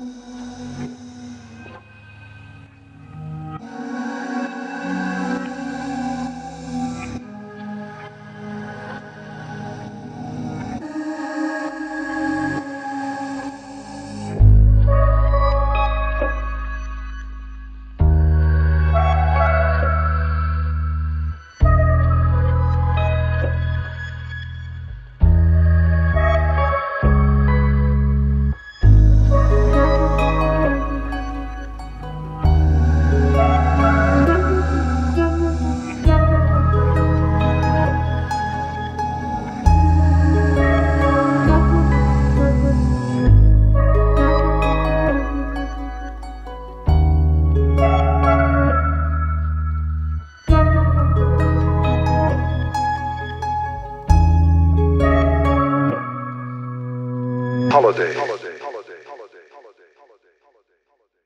Mm-hmm. holiday. holiday.